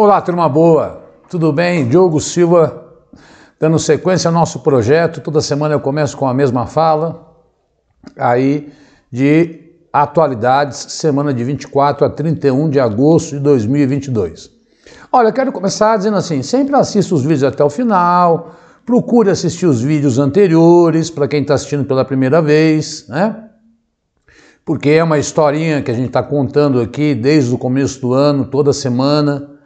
Olá, turma boa, tudo bem? Diogo Silva, dando sequência ao nosso projeto. Toda semana eu começo com a mesma fala, aí de atualidades, semana de 24 a 31 de agosto de 2022. Olha, quero começar dizendo assim: sempre assista os vídeos até o final, procure assistir os vídeos anteriores, para quem está assistindo pela primeira vez, né? Porque é uma historinha que a gente está contando aqui desde o começo do ano, toda semana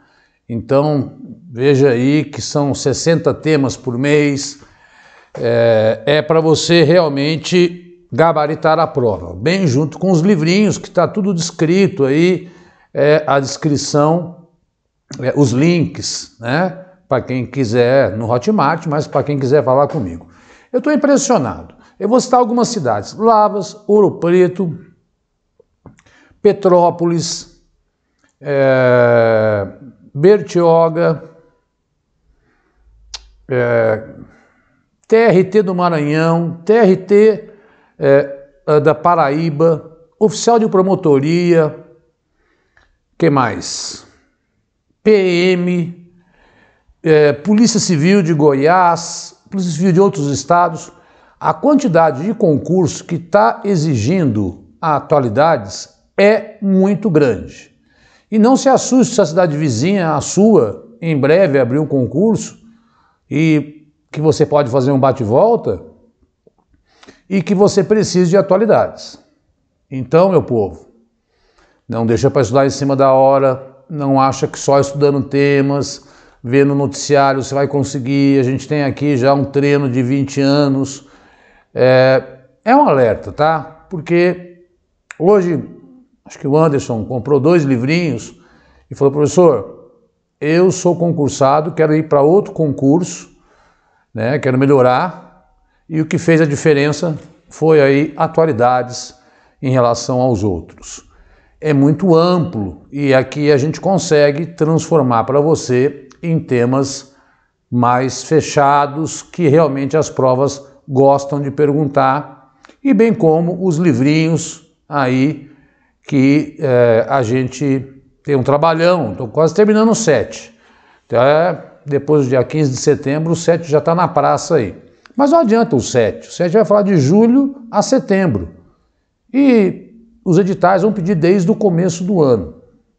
então, veja aí que são 60 temas por mês. É, é para você realmente gabaritar a prova, bem junto com os livrinhos que está tudo descrito aí, é, a descrição, é, os links, né? Para quem quiser no Hotmart, mas para quem quiser falar comigo. Eu estou impressionado. Eu vou citar algumas cidades: Lavas, Ouro Preto, Petrópolis, é, Bertioga, é, TRT do Maranhão, TRT é, da Paraíba, oficial de promotoria, que mais? PM, é, Polícia Civil de Goiás, Polícia Civil de outros estados. A quantidade de concurso que está exigindo atualidades é muito grande. E não se assuste se a cidade vizinha, a sua, em breve abrir um concurso e que você pode fazer um bate-volta e que você precise de atualidades. Então, meu povo, não deixa para estudar em cima da hora, não acha que só estudando temas, vendo noticiário você vai conseguir. A gente tem aqui já um treino de 20 anos. É, é um alerta, tá? Porque hoje acho que o Anderson comprou dois livrinhos e falou: professor, eu sou concursado, quero ir para outro concurso, né, quero melhorar. E o que fez a diferença foi aí atualidades em relação aos outros. É muito amplo e aqui a gente consegue transformar para você em temas mais fechados que realmente as provas gostam de perguntar e bem como os livrinhos aí que é, a gente tem um trabalhão, estou quase terminando o 7. Até depois do dia 15 de setembro, o 7 já está na praça aí. Mas não adianta o 7. O 7 vai falar de julho a setembro. E os editais vão pedir desde o começo do ano.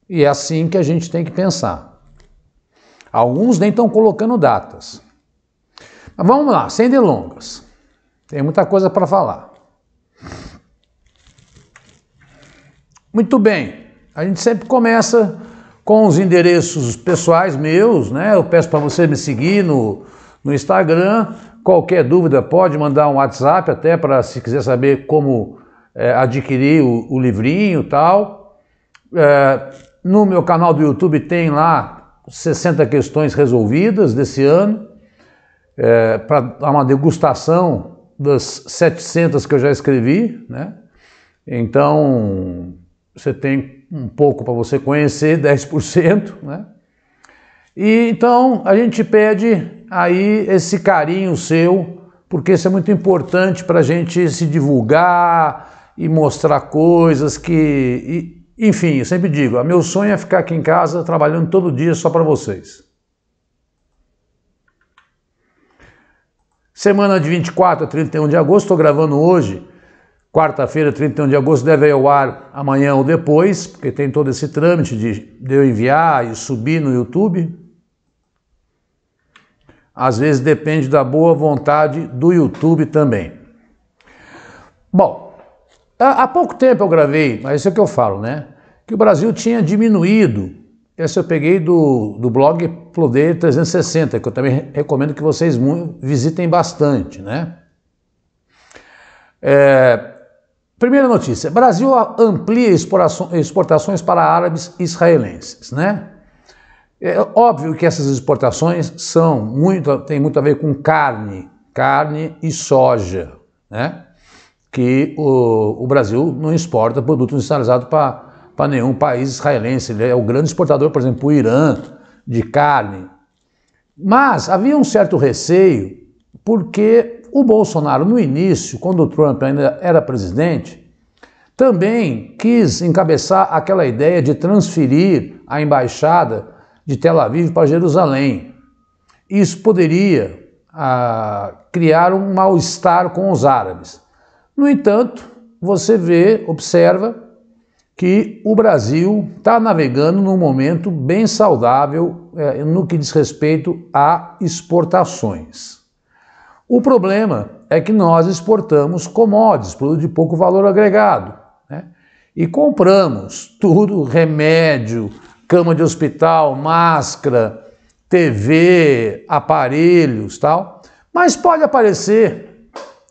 E é assim que a gente tem que pensar. Alguns nem estão colocando datas. Mas vamos lá, sem delongas. Tem muita coisa para falar. Muito bem, a gente sempre começa com os endereços pessoais meus, né? Eu peço para você me seguir no, no Instagram. Qualquer dúvida pode mandar um WhatsApp até para se quiser saber como é, adquirir o, o livrinho e tal. É, no meu canal do YouTube tem lá 60 questões resolvidas desse ano, é, para dar uma degustação das 700 que eu já escrevi, né? Então, você tem um pouco para você conhecer, 10%, né? E então a gente pede aí esse carinho seu, porque isso é muito importante para a gente se divulgar e mostrar coisas que. E, enfim, eu sempre digo, meu sonho é ficar aqui em casa trabalhando todo dia só para vocês. Semana de 24 a 31 de agosto, estou gravando hoje Quarta-feira, 31 de agosto, deve ir ao ar amanhã ou depois, porque tem todo esse trâmite de, de eu enviar e subir no YouTube. Às vezes depende da boa vontade do YouTube também. Bom, há pouco tempo eu gravei, mas isso é que eu falo, né? Que o Brasil tinha diminuído. Esse eu peguei do, do blog Plodeiro 360, que eu também recomendo que vocês visitem bastante, né? É, Primeira notícia: Brasil amplia exportações para árabes israelenses, né? É óbvio que essas exportações são muito, tem muito a ver com carne, carne e soja, né? Que o, o Brasil não exporta produto industrializado para nenhum país israelense. Ele é o grande exportador, por exemplo, o Irã, de carne. Mas havia um certo receio, porque o Bolsonaro, no início, quando o Trump ainda era presidente, também quis encabeçar aquela ideia de transferir a embaixada de Tel Aviv para Jerusalém. Isso poderia ah, criar um mal-estar com os árabes. No entanto, você vê, observa que o Brasil está navegando num momento bem saudável eh, no que diz respeito a exportações. O problema é que nós exportamos commodities, produto de pouco valor agregado, né? e compramos tudo, remédio, cama de hospital, máscara, TV, aparelhos, tal. Mas pode aparecer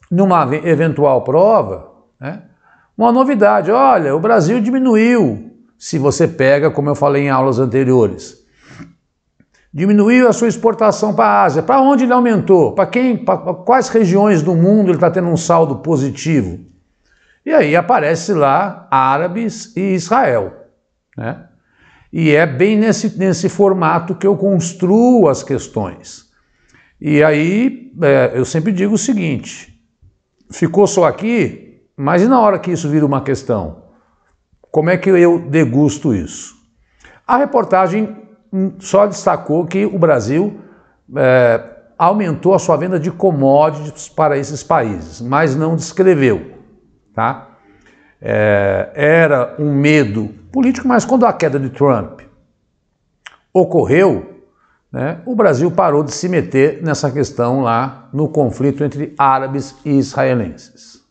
numa eventual prova, né, uma novidade. Olha, o Brasil diminuiu. Se você pega, como eu falei em aulas anteriores, diminuiu a sua exportação para a Ásia. Para onde ele aumentou? Para quem? Para quais regiões do mundo ele está tendo um saldo positivo? E aí aparece lá árabes e Israel, né? E é bem nesse, nesse formato que eu construo as questões. E aí é, eu sempre digo o seguinte: ficou só aqui, mas e na hora que isso vira uma questão? Como é que eu degusto isso? A reportagem só destacou que o Brasil é, aumentou a sua venda de commodities para esses países, mas não descreveu. Tá? É, era um medo político, mas quando a queda de Trump ocorreu, né, o Brasil parou de se meter nessa questão lá no conflito entre árabes e israelenses.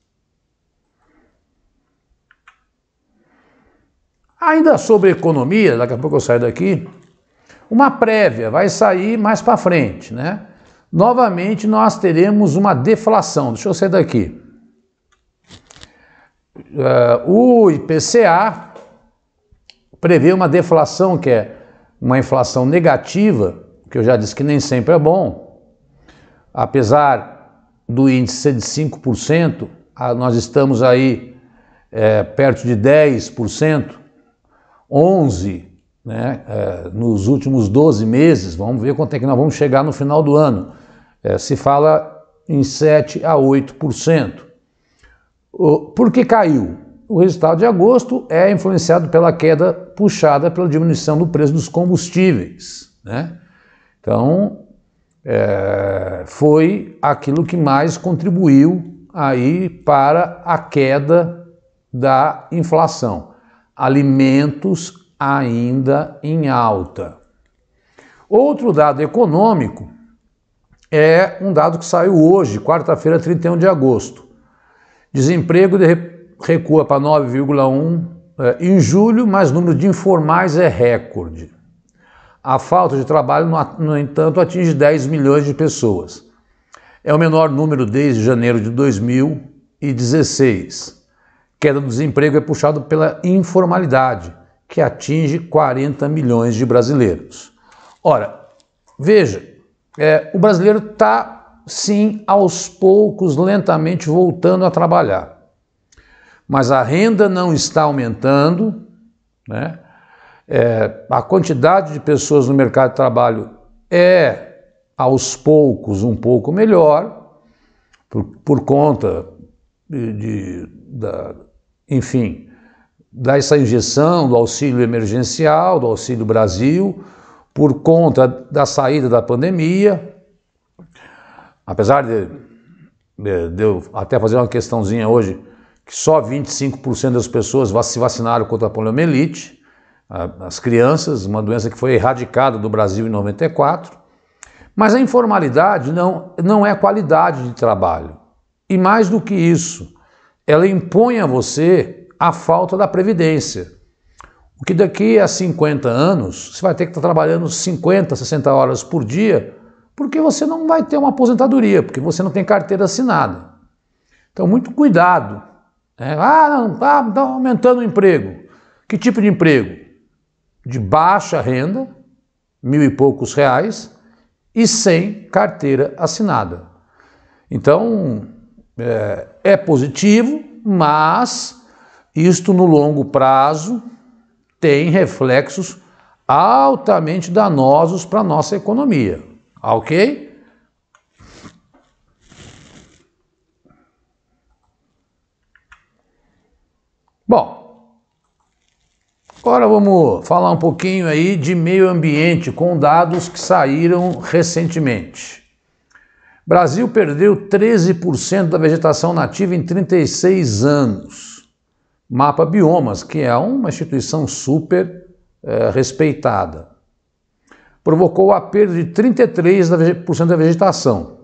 Ainda sobre economia, daqui a pouco eu saio daqui, uma prévia vai sair mais para frente, né? Novamente nós teremos uma deflação. Deixa eu sair daqui. Uh, o IPCA prevê uma deflação, que é uma inflação negativa, que eu já disse que nem sempre é bom. Apesar do índice ser de 5%, nós estamos aí é, perto de 10%, 11% né, é, nos últimos 12 meses. Vamos ver quanto é que nós vamos chegar no final do ano. É, se fala em 7 a 8%. Por que caiu? o resultado de agosto é influenciado pela queda puxada pela diminuição do preço dos combustíveis. Né? Então, é, foi aquilo que mais contribuiu aí para a queda da inflação. Alimentos ainda em alta. Outro dado econômico é um dado que saiu hoje, quarta-feira, 31 de agosto. Desemprego de recua para 9,1 é, em julho, mas o número de informais é recorde. A falta de trabalho, no entanto, atinge 10 milhões de pessoas. É o menor número desde janeiro de 2016. Queda do desemprego é puxado pela informalidade, que atinge 40 milhões de brasileiros. Ora, veja, é, o brasileiro está, sim, aos poucos, lentamente voltando a trabalhar mas a renda não está aumentando, né? É, a quantidade de pessoas no mercado de trabalho é aos poucos um pouco melhor, por, por conta de, de da, enfim, dessa injeção do auxílio emergencial, do Auxílio Brasil, por conta da saída da pandemia, apesar de, de eu até fazer uma questãozinha hoje que só 25% das pessoas se vacinaram contra a poliomielite, as crianças, uma doença que foi erradicada do Brasil em 94. Mas a informalidade não, não é qualidade de trabalho. E mais do que isso, ela impõe a você a falta da previdência. O que daqui a 50 anos você vai ter que estar trabalhando 50, 60 horas por dia, porque você não vai ter uma aposentadoria, porque você não tem carteira assinada. Então, muito cuidado é, ah, não, está aumentando o emprego. Que tipo de emprego? De baixa renda, mil e poucos reais, e sem carteira assinada. Então, é, é positivo, mas isto no longo prazo tem reflexos altamente danosos para a nossa economia. Ok? Bom, Agora vamos falar um pouquinho aí de meio ambiente com dados que saíram recentemente. Brasil perdeu 13% da vegetação nativa em 36 anos. Mapa Biomas, que é uma instituição super é, respeitada, provocou a perda de 33% da vegetação.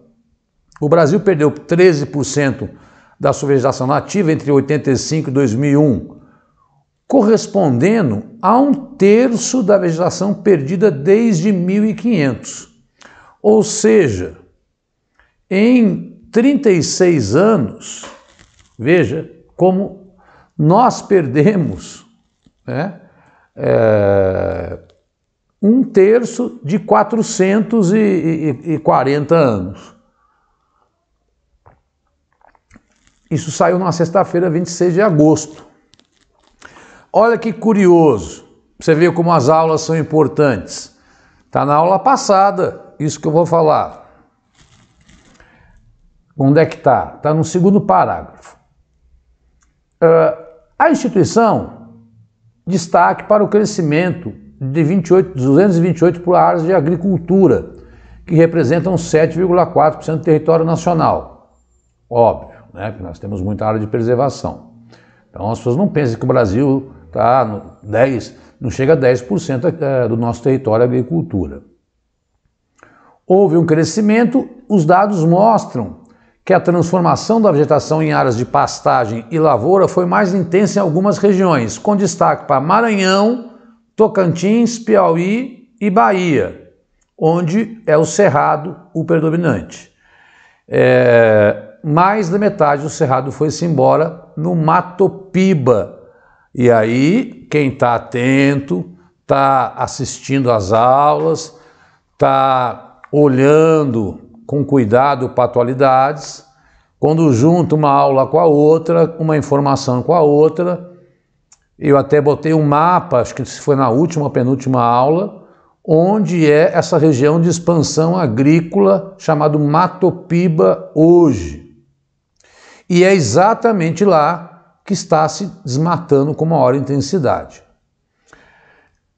O Brasil perdeu 13% da sua vegetação nativa entre 85 e 2001 correspondendo a um terço da vegetação perdida desde 1500. Ou seja, em 36 anos, veja como nós perdemos né, é, um terço de 440 anos. Isso saiu na sexta-feira, 26 de agosto. Olha que curioso, você vê como as aulas são importantes. Está na aula passada, isso que eu vou falar. Onde é que está? Está no segundo parágrafo. Uh, a instituição destaque para o crescimento de 28, 228 por áreas de agricultura, que representam 7,4% do território nacional. Óbvio, né, que nós temos muita área de preservação. Então as pessoas não pensem que o Brasil tá? No 10, não chega a 10% é, do nosso território agricultura. Houve um crescimento, os dados mostram que a transformação da vegetação em áreas de pastagem e lavoura foi mais intensa em algumas regiões, com destaque para Maranhão, Tocantins, Piauí e Bahia, onde é o cerrado o predominante. É, mais da metade do cerrado foi-se embora no Mato Piba, e aí, quem está atento, está assistindo às aulas, está olhando com cuidado para atualidades, quando junta uma aula com a outra, uma informação com a outra, eu até botei um mapa, acho que foi na última, penúltima aula, onde é essa região de expansão agrícola chamado Mato Piba hoje. E é exatamente lá que está se desmatando com maior intensidade.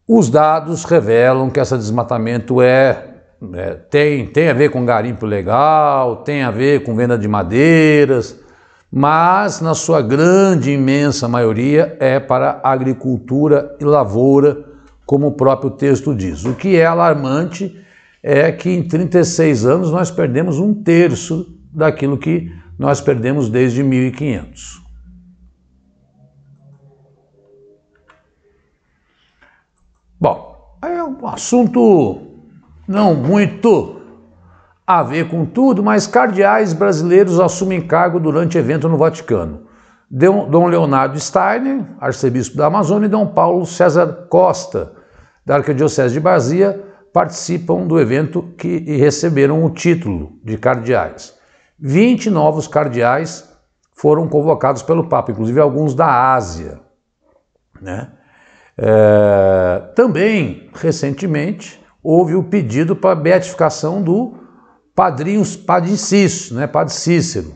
Os dados revelam que esse desmatamento é, é, tem, tem a ver com garimpo legal, tem a ver com venda de madeiras, mas na sua grande, imensa maioria é para agricultura e lavoura, como o próprio texto diz. O que é alarmante é que em 36 anos nós perdemos um terço daquilo que nós perdemos desde 1500. Bom, é um assunto não muito a ver com tudo, mas cardeais brasileiros assumem cargo durante evento no Vaticano. Dom Leonardo Steiner, arcebispo da Amazônia, e Dom Paulo César Costa, da Arquidiocese de Brasília, participam do evento que, e receberam o título de cardeais. 20 novos cardeais foram convocados pelo Papa, inclusive alguns da Ásia. Né? É, também, recentemente, houve o pedido para a beatificação do padrinho Padre né, Padre Cícero.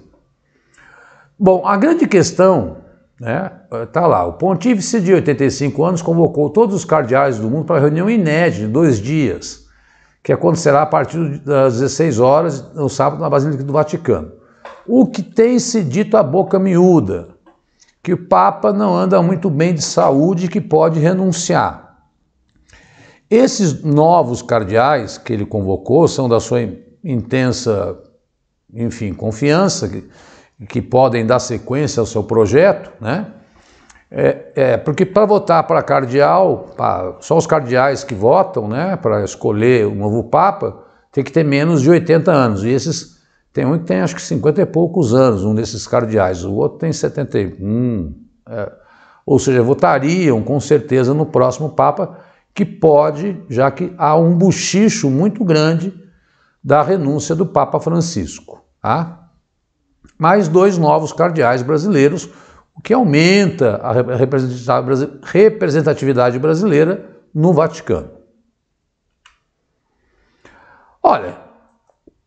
Bom, a grande questão, né, tá lá, o pontífice de 85 anos convocou todos os cardeais do mundo para reunião inédita de dois dias, que acontecerá a partir das 16 horas no sábado na Basílica do Vaticano. O que tem se dito a boca miúda, que o Papa não anda muito bem de saúde e que pode renunciar. Esses novos cardeais que ele convocou são da sua intensa, enfim, confiança, que, que podem dar sequência ao seu projeto, né? É, é porque para votar para cardeal, pra, só os cardeais que votam, né, para escolher o novo Papa, tem que ter menos de 80 anos. E esses tem um que tem acho que 50 e poucos anos, um desses cardeais, o outro tem 71. É, ou seja, votariam com certeza no próximo Papa, que pode, já que há um buchicho muito grande da renúncia do Papa Francisco. Tá? Mais dois novos cardeais brasileiros, o que aumenta a representatividade brasileira no Vaticano. Olha,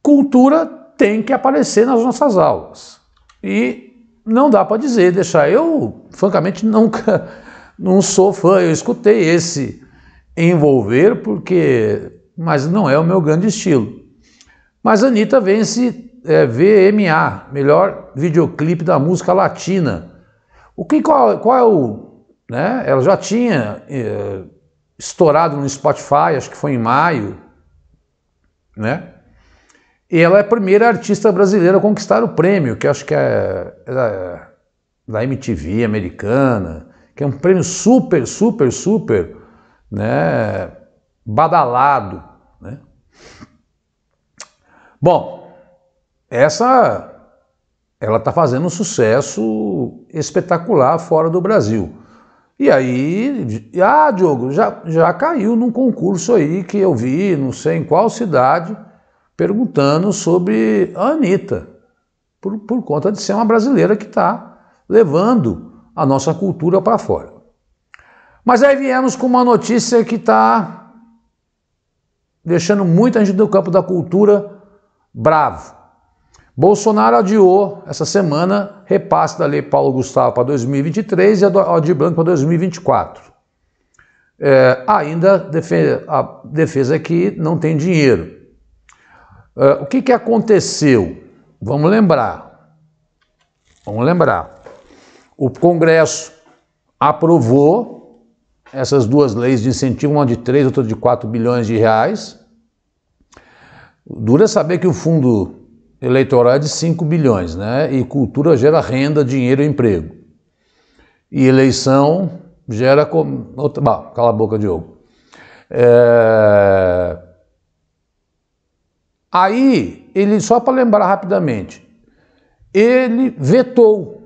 cultura tem que aparecer nas nossas aulas. E não dá para dizer, deixar. Eu, francamente, nunca, não sou fã, eu escutei esse envolver porque, mas não é o meu grande estilo. Mas Anitta vence é, VMA, melhor videoclipe da música latina. O que qual, qual é o, né? Ela já tinha é, estourado no Spotify, acho que foi em maio, né? E ela é a primeira artista brasileira a conquistar o prêmio, que acho que é, é da, da MTV americana, que é um prêmio super, super, super, né, badalado, né? Bom, essa ela está fazendo um sucesso espetacular fora do Brasil. E aí, ah, Diogo, já, já caiu num concurso aí que eu vi, não sei em qual cidade, perguntando sobre a Anitta, por, por conta de ser uma brasileira que está levando a nossa cultura para fora. Mas aí viemos com uma notícia que está deixando muita gente do campo da cultura bravo. Bolsonaro adiou essa semana repasse da Lei Paulo Gustavo para 2023 e a Aldir Blanco para 2024. É, ainda defesa, a defesa é que não tem dinheiro. É, o que, que aconteceu? Vamos lembrar. Vamos lembrar. O Congresso aprovou essas duas leis de incentivo, uma de 3 outra de 4 bilhões de reais. Dura saber que o fundo eleitoral é de 5 bilhões, né? E cultura gera renda, dinheiro e emprego. E eleição gera. Com... Outra... Bah, cala a boca, Diogo. É... Aí, ele, só para lembrar rapidamente, ele vetou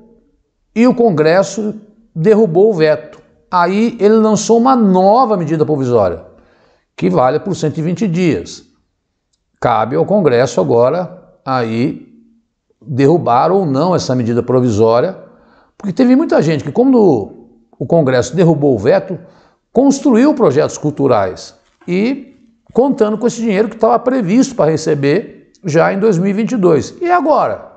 e o Congresso derrubou o veto. Aí ele lançou uma nova medida provisória, que vale por 120 dias. Cabe ao Congresso agora aí derrubar ou não essa medida provisória, porque teve muita gente que, como o Congresso derrubou o veto, construiu projetos culturais e contando com esse dinheiro que estava previsto para receber já em 2022. E agora?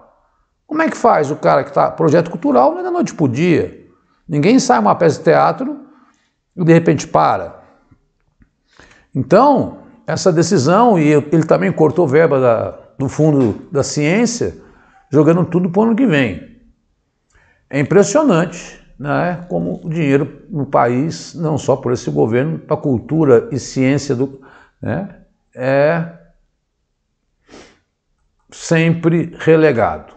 Como é que faz o cara que está projeto cultural não é da noite para o dia? Ninguém sai uma peça de teatro e de repente para. Então, essa decisão, e ele também cortou verba da, do fundo da ciência, jogando tudo para o ano que vem. É impressionante né, como o dinheiro no país, não só por esse governo, para cultura e ciência do, né, é sempre relegado.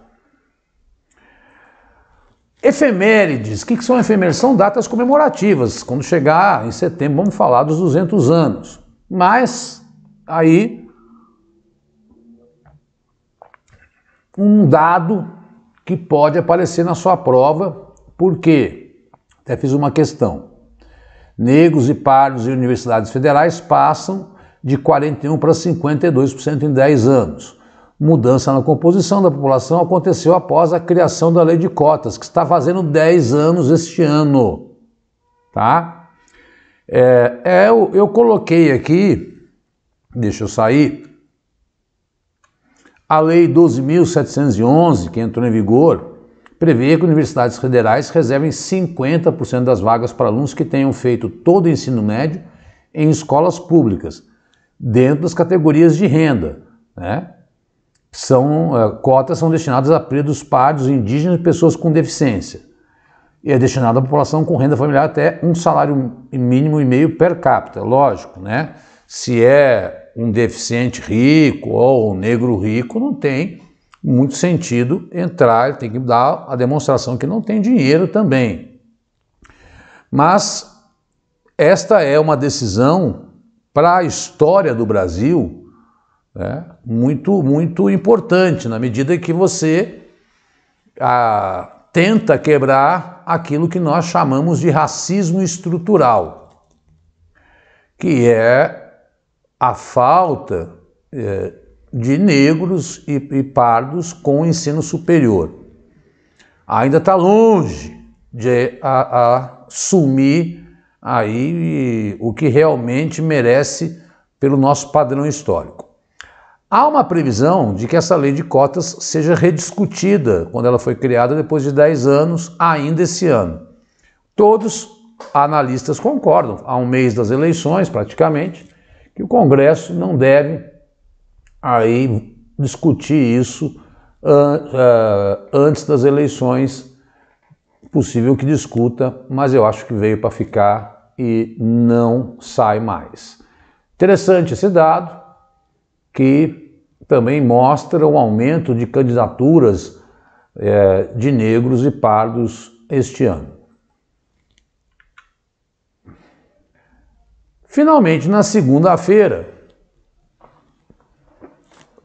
Efemérides, o que, são efemérides? São datas comemorativas. Quando chegar em setembro, vamos falar dos 200 anos. Mas aí um dado que pode aparecer na sua prova, porque até fiz uma questão. Negros e pardos em universidades federais passam de 41% para 52% em 10 anos. Mudança na composição da população aconteceu após a criação da lei de cotas, que está fazendo 10 anos este ano. Tá? É, é eu, eu coloquei aqui, deixa eu sair, a Lei 12.711, que entrou em vigor, prevê que universidades federais reservem 50% das vagas para alunos que tenham feito todo o ensino médio em escolas públicas, dentro das categorias de renda. Né? São, uh, cotas são destinadas a pretos, pardos, indígenas e pessoas com deficiência. E é destinada à população com renda familiar até um salário mínimo e meio per capita, lógico, né? Se é um deficiente rico ou um negro rico, não tem muito sentido entrar, ele tem que dar a demonstração que não tem dinheiro também. Mas esta é uma decisão para a história do Brasil né, muito, muito importante, na medida que você a, tenta quebrar aquilo que nós chamamos de racismo estrutural, que é a falta é, de negros e, e, pardos com ensino superior. Ainda está longe de assumir aí o que realmente merece pelo nosso padrão histórico. Há uma previsão de que essa lei de cotas seja rediscutida quando ela foi criada depois de 10 anos, ainda esse ano. Todos analistas concordam, há um mês das eleições praticamente, que o Congresso não deve aí discutir isso uh, antes das eleições, possível que discuta, mas eu acho que veio para ficar e não sai mais. Interessante esse dado, que também mostra o aumento de candidaturas é, de negros e pardos este ano. Finalmente, na segunda-feira,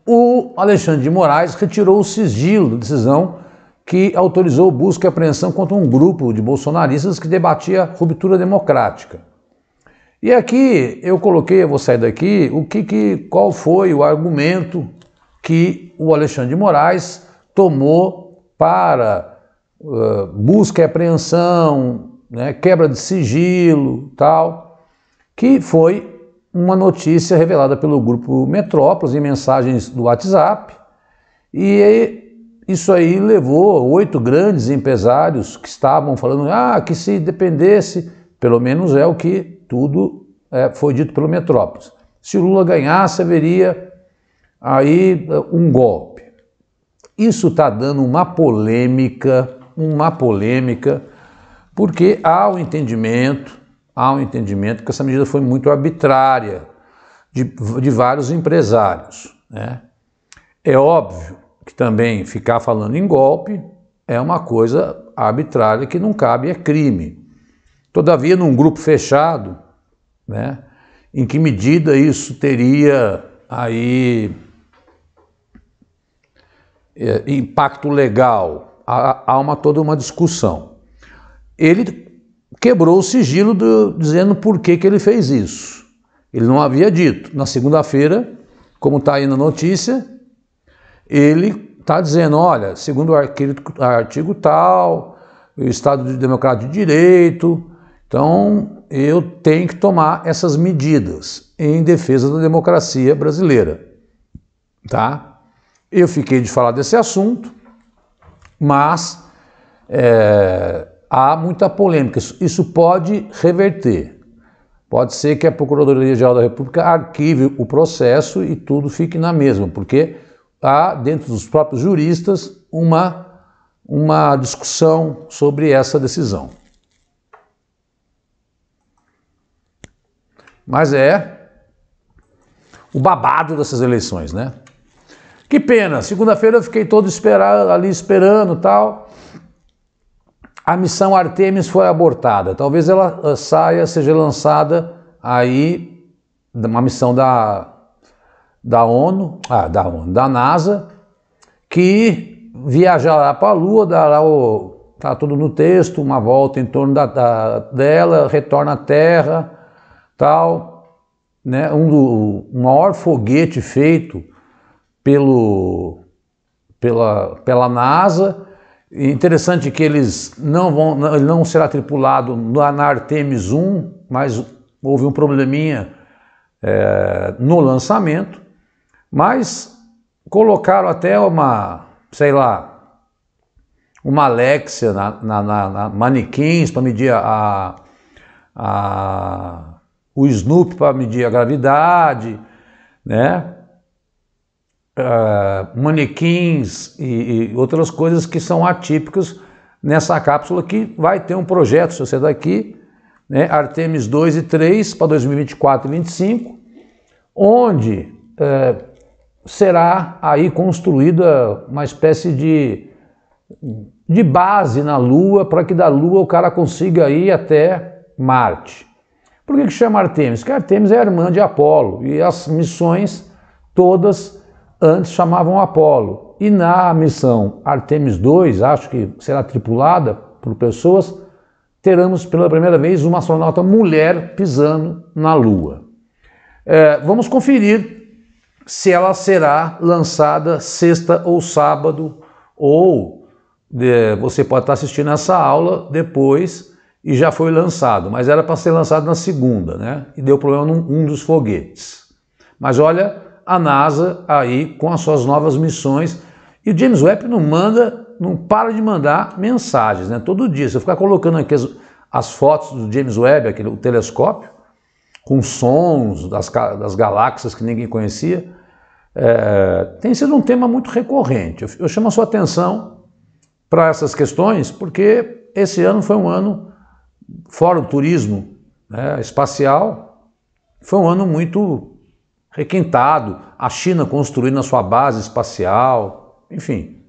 o Alexandre de Moraes retirou o sigilo da decisão que autorizou busca e apreensão contra um grupo de bolsonaristas que debatia ruptura democrática. E aqui eu coloquei, eu vou sair daqui, o que, que qual foi o argumento que o Alexandre de Moraes tomou para uh, busca e apreensão, né, quebra de sigilo, tal, que foi uma notícia revelada pelo grupo Metrópolis em mensagens do WhatsApp, e isso aí levou oito grandes empresários que estavam falando ah, que se dependesse, pelo menos é o que tudo é, foi dito pelo Metrópolis. Se Lula ganhasse, haveria aí eh, um golpe. Isso está dando uma polêmica, uma polêmica, porque há o um entendimento há um entendimento que essa medida foi muito arbitrária de, de vários empresários. Né? É óbvio que também ficar falando em golpe é uma coisa arbitrária que não cabe, é crime. Todavia, num grupo fechado, né, em que medida isso teria aí é, impacto legal? Há, há uma, toda uma discussão. Ele quebrou o sigilo do, dizendo por que, que ele fez isso. Ele não havia dito. Na segunda-feira, como está aí na notícia, ele está dizendo: olha, segundo o artigo, tal, o Estado de Democrático de Direito, então eu tenho que tomar essas medidas em defesa da democracia brasileira. Tá? Eu fiquei de falar desse assunto, mas é, há muita polêmica. Isso pode reverter. Pode ser que a Procuradoria-Geral da República arquive o processo e tudo fique na mesma, porque há, dentro dos próprios juristas, uma, uma discussão sobre essa decisão. Mas é o babado dessas eleições, né? Que pena, segunda-feira eu fiquei todo esperado, ali esperando tal a missão Artemis foi abortada. Talvez ela saia, seja lançada aí, uma missão da, da ONU, ah, da ONU, da NASA, que viajará para a Lua, dará o. Está tudo no texto, uma volta em torno da, da dela, retorna à Terra, tal. Né? Um do um maior foguete feito pelo, pela, pela NASA Interessante que eles não vão, ele não será tripulado na Artemis 1, mas houve um probleminha é, no lançamento, mas colocaram até uma, sei lá, uma Alexia na, na, na, na manequins para medir a, a, o Snoop para medir a gravidade, né? uh, manequins e, e, outras coisas que são atípicas nessa cápsula que vai ter um projeto, se você daqui, né, Artemis 2 e 3 para 2024 e 2025, onde uh, será aí construída uma espécie de, de base na Lua para que da Lua o cara consiga ir até Marte. Por que, que chama Artemis? Porque Artemis é a irmã de Apolo e as missões todas antes chamavam Apolo. E na missão Artemis 2, acho que será tripulada por pessoas, teremos pela primeira vez uma astronauta mulher pisando na Lua. É, vamos conferir se ela será lançada sexta ou sábado, ou é, você pode estar assistindo essa aula depois e já foi lançado, mas era para ser lançado na segunda, né? E deu problema num um dos foguetes. Mas olha, a NASA aí com as suas novas missões. E o James Webb não manda, não para de mandar mensagens, né? Todo dia. Se eu ficar colocando aqui as, as fotos do James Webb, aquele o telescópio, com sons das, das galáxias que ninguém conhecia, é, tem sido um tema muito recorrente. Eu, eu chamo a sua atenção para essas questões porque esse ano foi um ano, fora o turismo né, espacial, foi um ano muito requintado. A China construindo a sua base espacial, enfim.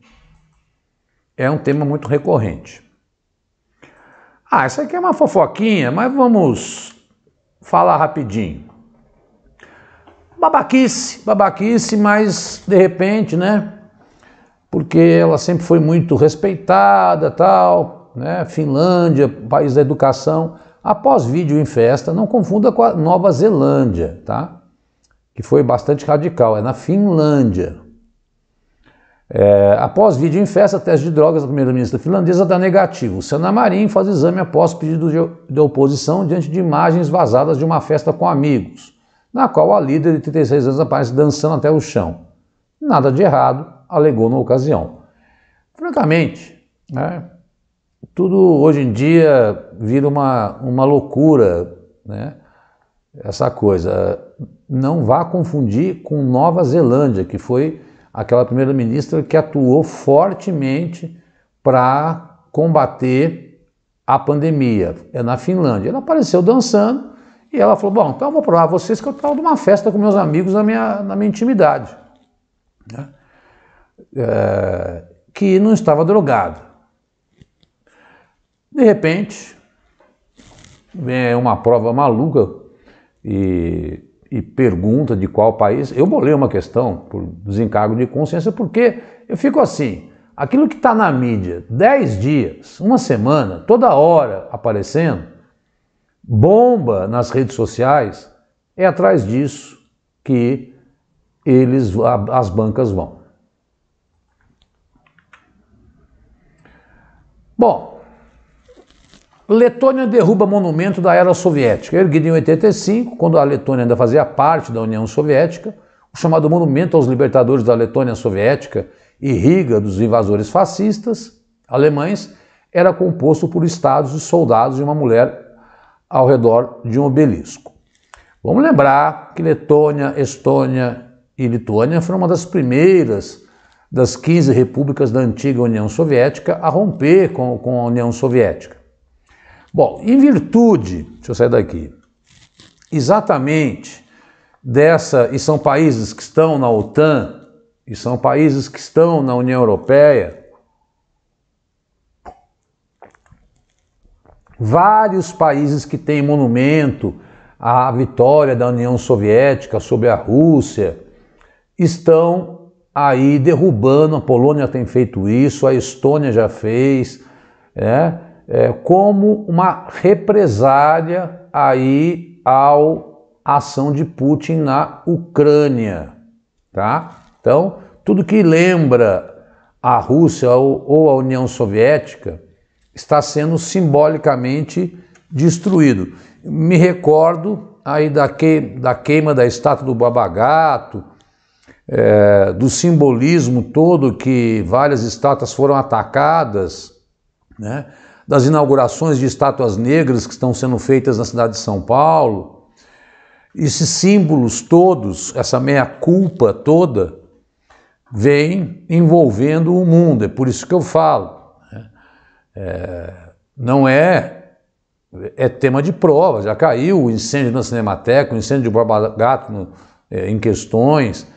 É um tema muito recorrente. Ah, isso aqui é uma fofoquinha, mas vamos falar rapidinho. Babaquice, babaquice, mas de repente, né? Porque ela sempre foi muito respeitada, tal, né? Finlândia, país da educação. Após vídeo em festa, não confunda com a Nova Zelândia, tá? Que foi bastante radical, é na Finlândia. É, após vídeo em festa, teste de drogas, a primeira-ministra finlandesa dá negativo. Sana Marin faz exame após pedido de, de oposição diante de imagens vazadas de uma festa com amigos, na qual a líder de 36 anos aparece dançando até o chão. Nada de errado, alegou na ocasião. Francamente, né, tudo hoje em dia vira uma, uma loucura, né? Essa coisa. Não vá confundir com Nova Zelândia, que foi aquela primeira-ministra que atuou fortemente para combater a pandemia. É na Finlândia. Ela apareceu dançando e ela falou: Bom, então eu vou provar vocês que eu estava numa festa com meus amigos na minha, na minha intimidade. Né? É, que não estava drogado. De repente, vem uma prova maluca e e pergunta de qual país. Eu bolei uma questão por desencargo de consciência, porque eu fico assim: aquilo que está na mídia, 10 dias, uma semana, toda hora aparecendo, bomba nas redes sociais, é atrás disso que eles, as bancas vão. Bom, Letônia derruba monumento da era soviética, erguido em 85, quando a Letônia ainda fazia parte da União Soviética, o chamado Monumento aos Libertadores da Letônia Soviética e Riga dos invasores fascistas alemães, era composto por estados e soldados e uma mulher ao redor de um obelisco. Vamos lembrar que Letônia, Estônia e Lituânia foram uma das primeiras das 15 repúblicas da antiga União Soviética a romper com, com a União Soviética. Bom, em virtude, deixa eu sair daqui, exatamente dessa, e são países que estão na OTAN, e são países que estão na União Europeia, vários países que têm monumento à vitória da União Soviética sobre a Rússia estão aí derrubando. A Polônia tem feito isso, a Estônia já fez, é, é, como uma represália aí ao ação de Putin na Ucrânia, tá? Então, tudo que lembra a Rússia ou, ou a União Soviética está sendo simbolicamente destruído. Me recordo aí da, que, da queima da estátua do Babagato, é, do simbolismo todo que várias estátuas foram atacadas, né? Das inaugurações de estátuas negras que estão sendo feitas na cidade de São Paulo, esses símbolos todos, essa meia-culpa toda, vem envolvendo o mundo. É por isso que eu falo. Né? É, não é. É tema de prova. Já caiu o incêndio na Cinemateca, o incêndio de Borba Gato no, é, em questões.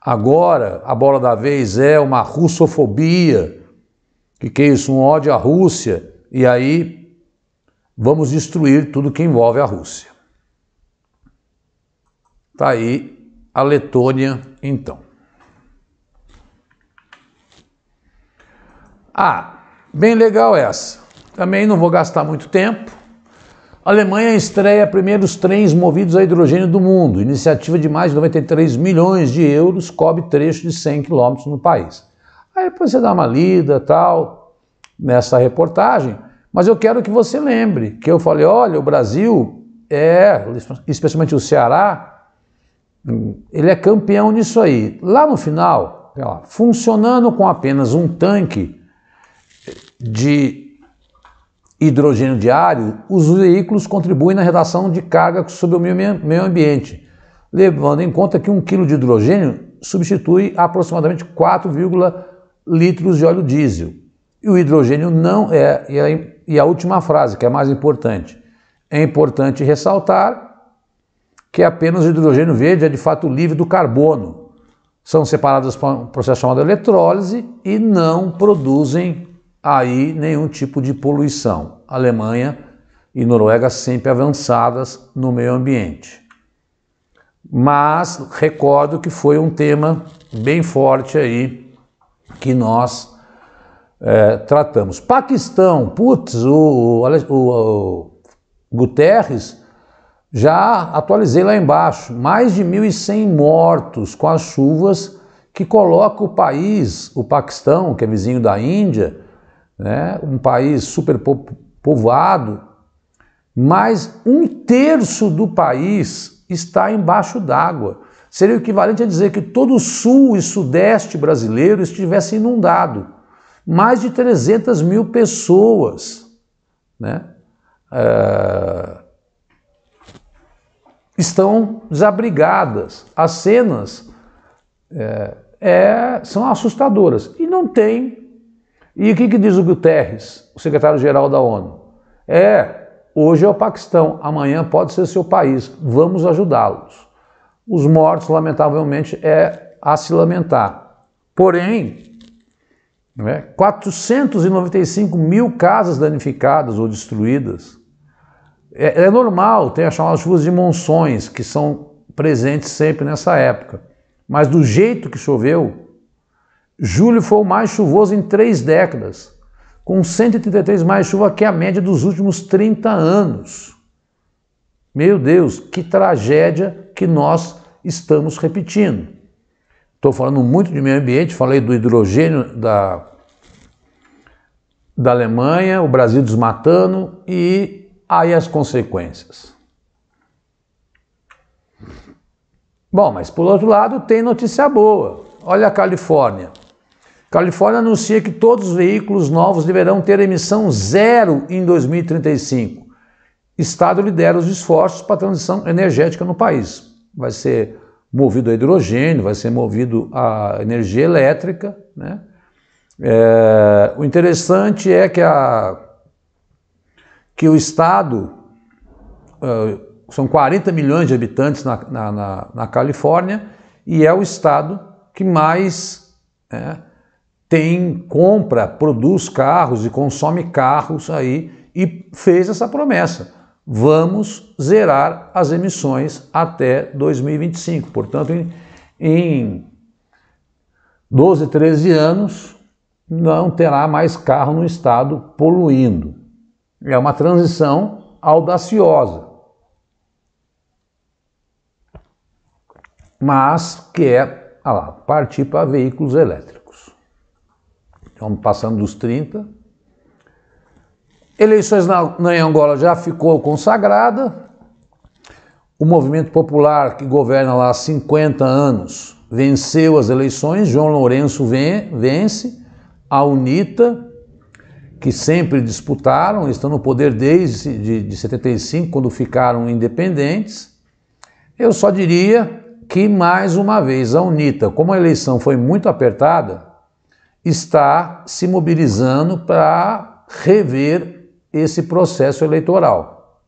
Agora, a bola da vez é uma russofobia. O que, que é isso? Um ódio à Rússia e aí vamos destruir tudo que envolve a Rússia. Está aí a Letônia, então. Ah, bem legal essa. Também não vou gastar muito tempo. A Alemanha estreia primeiros trens movidos a hidrogênio do mundo. Iniciativa de mais de 93 milhões de euros cobre trecho de 100 quilômetros no país. Aí depois você dá uma lida tal nessa reportagem. Mas eu quero que você lembre que eu falei: olha, o Brasil é, especialmente o Ceará, ele é campeão nisso aí. Lá no final, funcionando com apenas um tanque de hidrogênio diário, os veículos contribuem na redação de carga sobre o meio ambiente, levando em conta que um quilo de hidrogênio substitui aproximadamente 4, litros de óleo diesel. E o hidrogênio não é. E a, e a última frase, que é a mais importante. É importante ressaltar que apenas o hidrogênio verde é de fato livre do carbono. São separadas por um processo chamado eletrólise e não produzem aí nenhum tipo de poluição. Alemanha e Noruega sempre avançadas no meio ambiente. Mas recordo que foi um tema bem forte aí que nós é, tratamos. Paquistão, putz, o, o, o Guterres, já atualizei lá embaixo, mais de 1.100 mortos com as chuvas que coloca o país, o Paquistão, que é vizinho da Índia, né, um país super povoado, mas um terço do país está embaixo d'água. Seria o equivalente a dizer que todo o sul e sudeste brasileiro estivesse inundado. Mais de 300 mil pessoas né, é, estão desabrigadas. As cenas é, é, são assustadoras. E não tem. E o que, que diz o Guterres, o secretário-geral da ONU? É, hoje é o Paquistão, amanhã pode ser seu país, vamos ajudá-los. Os mortos, lamentavelmente, é a se lamentar. Porém, né, 495 mil casas danificadas ou destruídas. É, é normal, tem as chamadas chuvas de monções, que são presentes sempre nessa época. Mas do jeito que choveu, julho foi o mais chuvoso em três décadas, com 133 mais chuva que a média dos últimos 30 anos. Meu Deus, que tragédia que nós estamos repetindo. Estou falando muito de meio ambiente, falei do hidrogênio da, da Alemanha, o Brasil desmatando e aí as consequências. Bom, mas por outro lado tem notícia boa. Olha a Califórnia. Califórnia anuncia que todos os veículos novos deverão ter emissão zero em 2035. Estado lidera os esforços para a transição energética no país. Vai ser movido a hidrogênio, vai ser movido a energia elétrica. Né? É, o interessante é que, a, que o Estado, uh, são 40 milhões de habitantes na, na, na, na Califórnia, e é o Estado que mais é, tem, compra, produz carros e consome carros aí, e fez essa promessa vamos zerar as emissões até 2025. Portanto, em, em 12, 13 anos, não terá mais carro no estado poluindo. É uma transição audaciosa, mas que é ah lá, partir para veículos elétricos. Estamos passando dos 30, Eleições na, na Angola já ficou consagrada. O movimento popular que governa lá há 50 anos venceu as eleições. João Lourenço vence. A UNITA, que sempre disputaram, estão no poder desde de, de 75, quando ficaram independentes. Eu só diria que, mais uma vez, a UNITA, como a eleição foi muito apertada, está se mobilizando para rever esse processo eleitoral.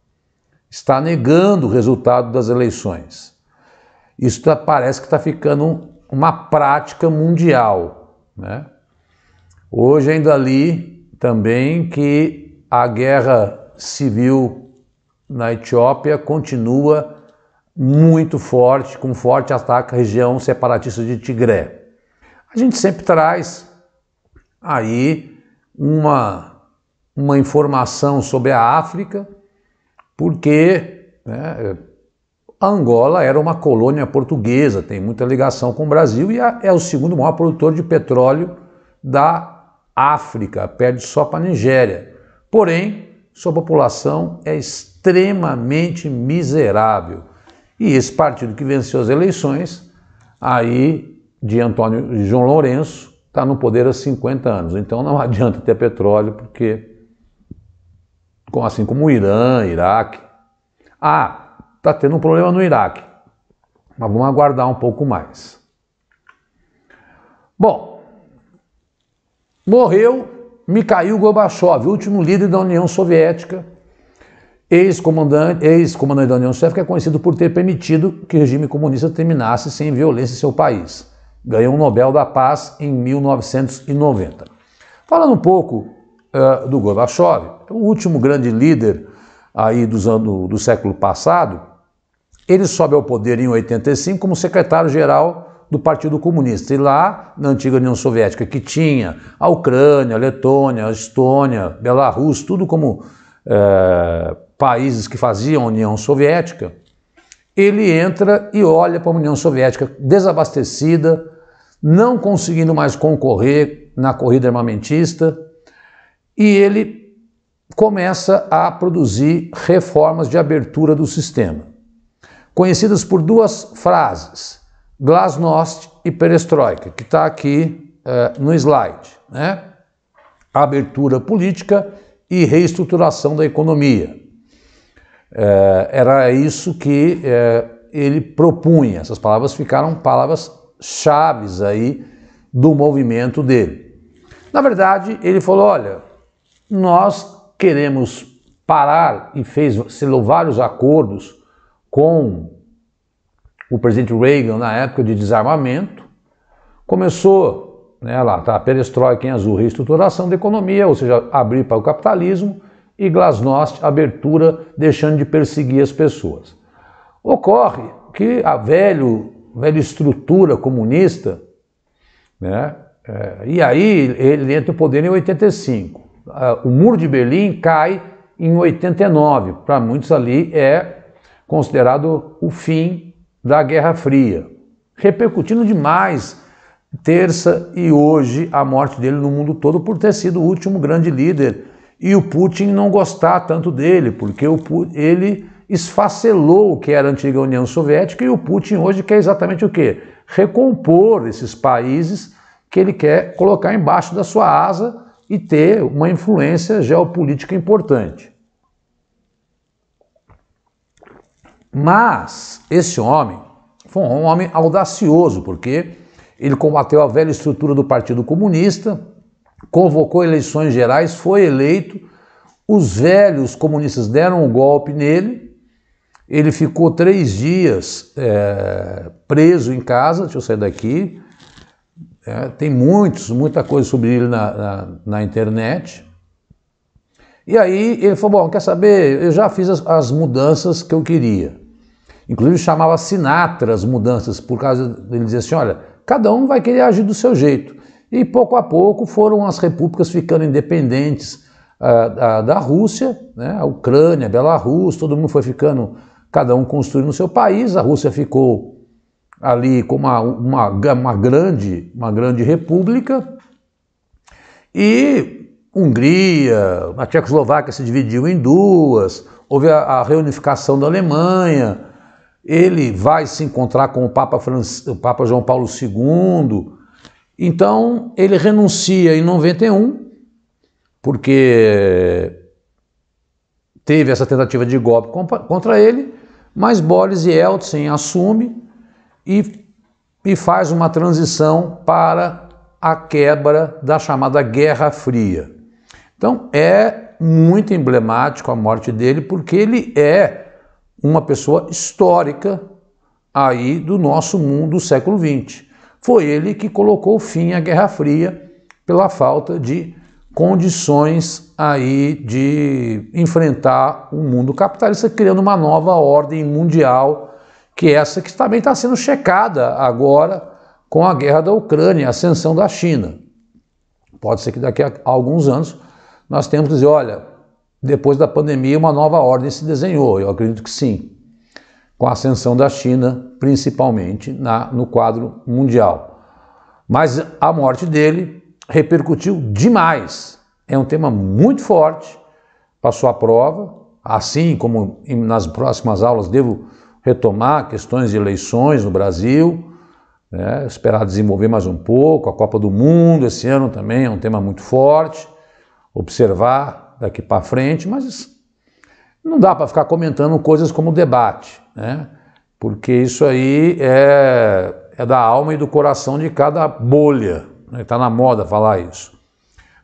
Está negando o resultado das eleições. Isso tá, parece que está ficando uma prática mundial. Né? Hoje ainda li também que a guerra civil na Etiópia continua muito forte, com forte ataque à região separatista de Tigré. A gente sempre traz aí uma uma informação sobre a África, porque né, Angola era uma colônia portuguesa, tem muita ligação com o Brasil e é o segundo maior produtor de petróleo da África, perde só para a Nigéria. Porém, sua população é extremamente miserável. E esse partido que venceu as eleições, aí de Antônio João Lourenço, está no poder há 50 anos. Então não adianta ter petróleo, porque assim como o Irã, Iraque. Ah, está tendo um problema no Iraque, mas vamos aguardar um pouco mais. Bom, morreu Mikhail Gorbachev, último líder da União Soviética, ex-comandante ex da União Soviética, é conhecido por ter permitido que o regime comunista terminasse sem violência em seu país. Ganhou o Nobel da Paz em 1990. Falando um pouco uh, do Gorbachev, o último grande líder aí dos anos, do século passado, ele sobe ao poder em 85 como secretário-geral do Partido Comunista. E lá, na antiga União Soviética, que tinha a Ucrânia, a Letônia, a Estônia, Belarus, tudo como é, países que faziam a União Soviética, ele entra e olha para a União Soviética desabastecida, não conseguindo mais concorrer na corrida armamentista, e ele começa a produzir reformas de abertura do sistema, conhecidas por duas frases: glasnost e perestroika, que está aqui uh, no slide. Né? Abertura política e reestruturação da economia. Uh, era isso que uh, ele propunha. Essas palavras ficaram palavras chaves aí do movimento dele. Na verdade, ele falou: olha, nós queremos parar e fez vários acordos com o presidente Reagan na época de desarmamento. Começou, né, lá tá, perestroika em azul, reestruturação da economia, ou seja, abrir para o capitalismo, e glasnost, abertura, deixando de perseguir as pessoas. Ocorre que a velho, velha estrutura comunista, né, é, e aí ele entra no poder em 85 o muro de Berlim cai em 89. Para muitos ali é considerado o fim da Guerra Fria. Repercutindo demais terça e hoje a morte dele no mundo todo por ter sido o último grande líder e o Putin não gostar tanto dele, porque o, ele esfacelou o que era a antiga União Soviética e o Putin hoje quer exatamente o quê? Recompor esses países que ele quer colocar embaixo da sua asa e ter uma influência geopolítica importante. Mas esse homem foi um homem audacioso, porque ele combateu a velha estrutura do Partido Comunista, convocou eleições gerais, foi eleito, os velhos comunistas deram um golpe nele, ele ficou três dias é, preso em casa, deixa eu sair daqui, é, tem muitos, muita coisa sobre ele na, na, na, internet. E aí ele falou: Bom, quer saber? Eu já fiz as, as mudanças que eu queria. Inclusive chamava Sinatra as mudanças, por causa dele dizer assim: olha, cada um vai querer agir do seu jeito. E pouco a pouco foram as repúblicas ficando independentes uh, da, da, Rússia, né? a Ucrânia, Belarus, todo mundo foi ficando, cada um construindo o seu país, a Rússia ficou ali como uma, uma, uma, grande, uma grande república, e Hungria, a Tchecoslováquia se dividiu em duas, houve a, a reunificação da Alemanha, ele vai se encontrar com o Papa, o Papa João Paulo II, então ele renuncia em 91, porque teve essa tentativa de golpe contra ele, mas Boris Yeltsin assume e, e faz uma transição para a quebra da chamada Guerra Fria. Então é muito emblemático a morte dele, porque ele é uma pessoa histórica aí do nosso mundo do século XX. Foi ele que colocou fim à Guerra Fria pela falta de condições aí de enfrentar o mundo capitalista, criando uma nova ordem mundial que essa que também está sendo checada agora com a guerra da Ucrânia, a ascensão da China. Pode ser que daqui a alguns anos nós temos que dizer, olha, depois da pandemia uma nova ordem se desenhou, eu acredito que sim, com a ascensão da China, principalmente na, no quadro mundial. Mas a morte dele repercutiu demais. É um tema muito forte, passou a prova, assim como nas próximas aulas devo retomar questões de eleições no Brasil, né, esperar desenvolver mais um pouco, a Copa do Mundo esse ano também é um tema muito forte, observar daqui para frente, mas não dá para ficar comentando coisas como debate, né? porque isso aí é, é da alma e do coração de cada bolha, está né? Tá na moda falar isso.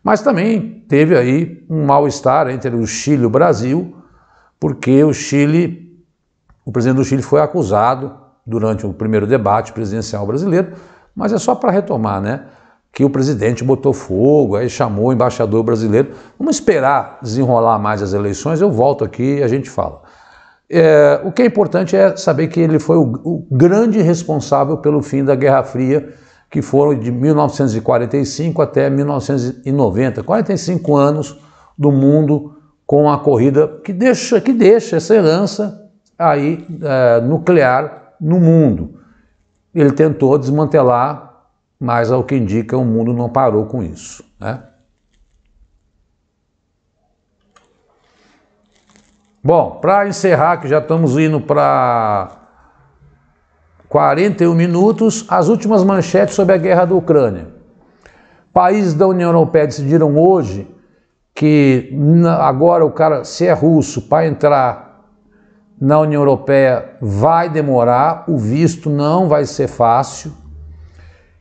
Mas também teve aí um mal-estar entre o Chile e o Brasil, porque o Chile, o presidente do Chile foi acusado durante o primeiro debate presidencial brasileiro, mas é só para retomar, né? Que o presidente botou fogo, aí chamou o embaixador brasileiro. Vamos esperar desenrolar mais as eleições, eu volto aqui e a gente fala. É, o que é importante é saber que ele foi o, o grande responsável pelo fim da Guerra Fria, que foram de 1945 até 1990, 45 anos do mundo com a corrida que deixa, que deixa essa herança aí é, nuclear no mundo. Ele tentou desmantelar, mas ao que indica o mundo não parou com isso. Né? Bom, para encerrar, que já estamos indo para 41 minutos, as últimas manchetes sobre a guerra da Ucrânia. Países da União Europeia decidiram hoje que agora o cara, se é russo, para entrar na União Europeia vai demorar, o visto não vai ser fácil.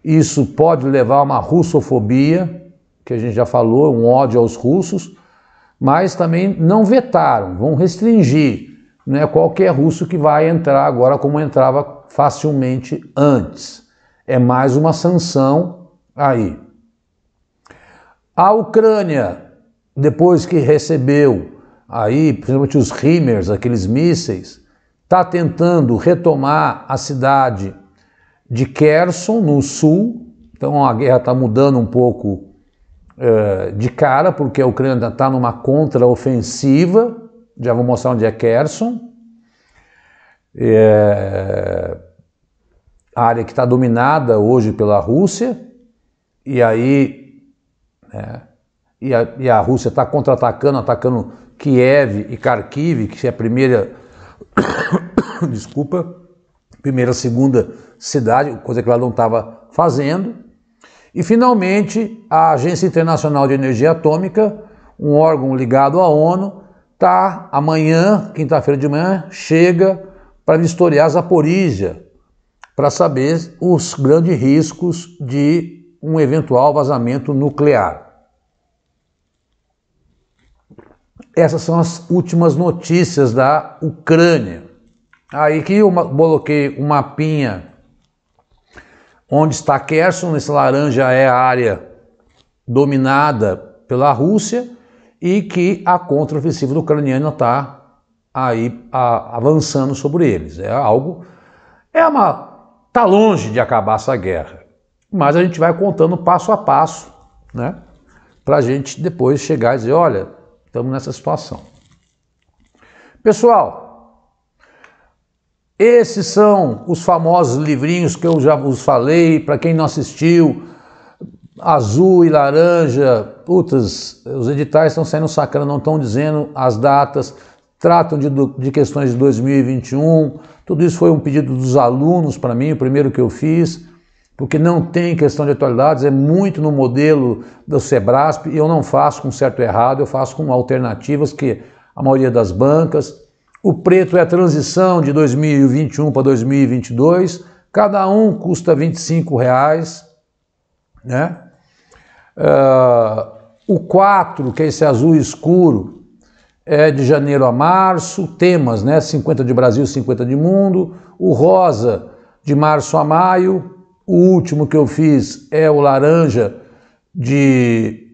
Isso pode levar a uma russofobia, que a gente já falou, um ódio aos russos mas também não vetaram, vão restringir. Não é qualquer russo que vai entrar agora como entrava facilmente antes. É mais uma sanção aí. A Ucrânia, depois que recebeu aí, principalmente os Himmers, aqueles mísseis, está tentando retomar a cidade de Kherson, no sul. Então a guerra está mudando um pouco é, de cara, porque a Ucrânia está numa contraofensiva, já vou mostrar onde é Kherson, é, a área que está dominada hoje pela Rússia, e aí né, e, a, e a Rússia está contra-atacando, atacando Kiev e Kharkiv, que é a primeira, desculpa, primeira, segunda cidade, coisa que ela não estava fazendo, e, finalmente, a Agência Internacional de Energia Atômica, um órgão ligado à ONU, está amanhã, quinta-feira de manhã, chega para vistoriar Zaporizhia, para saber os grandes riscos de um eventual vazamento nuclear. Essas são as últimas notícias da Ucrânia. Aí que eu coloquei um mapinha Onde está Kherson, esse laranja é a área dominada pela Rússia e que a contraofensiva ucraniana está aí a, avançando sobre eles. É algo, é uma, está longe de acabar essa guerra, mas a gente vai contando passo a passo, né, para a gente depois chegar e dizer, olha, estamos nessa situação. Pessoal, esses são os famosos livrinhos que eu já vos falei, para quem não assistiu, azul e laranja, putas, os editais estão saindo sacando, não estão dizendo as datas, tratam de, de questões de 2021, tudo isso foi um pedido dos alunos para mim, o primeiro que eu fiz, porque não tem questão de atualidades, é muito no modelo do Sebrasp, e eu não faço com certo e errado, eu faço com alternativas que a maioria das bancas, o preto é a transição de 2021 para 2022. Cada um custa 25 reais. Né? Uh, o 4, que é esse azul escuro, é de janeiro a março. Temas, né? 50 de Brasil, 50 de mundo. O rosa, de março a maio. O último que eu fiz é o laranja, de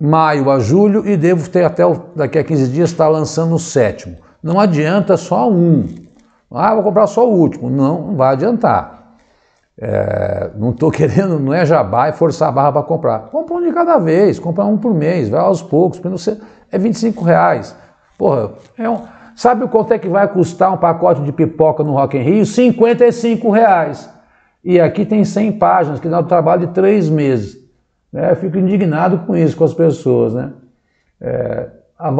maio a julho. E devo ter até daqui a 15 dias estar lançando o sétimo. Não adianta só um. Ah, vou comprar só o último. Não, não vai adiantar. É, não estou querendo, não é jabá e forçar a barra para comprar. Compra um de cada vez, compra um por mês, vai aos poucos, porque você, é 25 reais. Porra, é um, sabe quanto é que vai custar um pacote de pipoca no Rock in Rio? 55 reais. E aqui tem 100 páginas, que dá o trabalho de três meses. É, eu fico indignado com isso, com as pessoas. Né? É, a,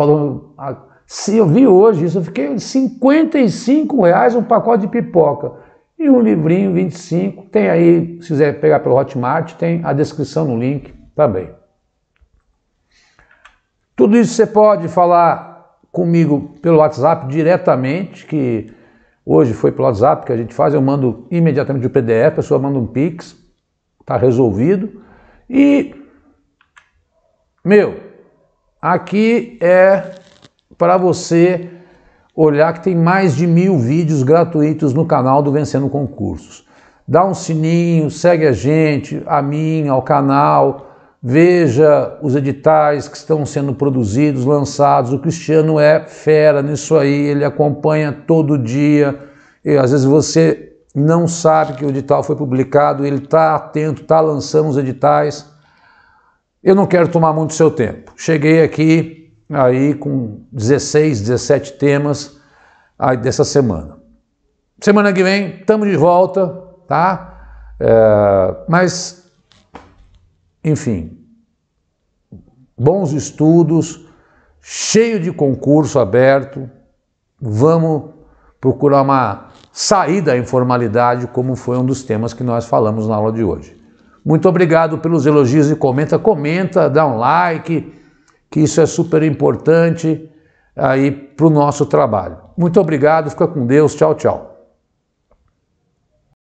a, se eu vi hoje isso, eu fiquei 55 reais um pacote de pipoca. E um livrinho, 25. Tem aí, se quiser pegar pelo Hotmart, tem a descrição no link também. Tudo isso você pode falar comigo pelo WhatsApp diretamente, que hoje foi pelo WhatsApp que a gente faz, eu mando imediatamente o PDF, a pessoa manda um Pix, está resolvido. E, meu, aqui é para você olhar que tem mais de mil vídeos gratuitos no canal do Vencendo Concursos. Dá um sininho, segue a gente, a mim, ao canal, veja os editais que estão sendo produzidos, lançados. O Cristiano é fera nisso aí, ele acompanha todo dia. E às vezes você não sabe que o edital foi publicado, ele está atento, está lançando os editais. Eu não quero tomar muito seu tempo. Cheguei aqui aí com 16, 17 temas aí dessa semana. Semana que vem estamos de volta, tá? É, mas enfim, bons estudos, cheio de concurso aberto, vamos procurar uma saída à informalidade, como foi um dos temas que nós falamos na aula de hoje. Muito obrigado pelos elogios e comenta, comenta, dá um like, que isso é super importante aí para o nosso trabalho. Muito obrigado, fica com Deus, tchau, tchau.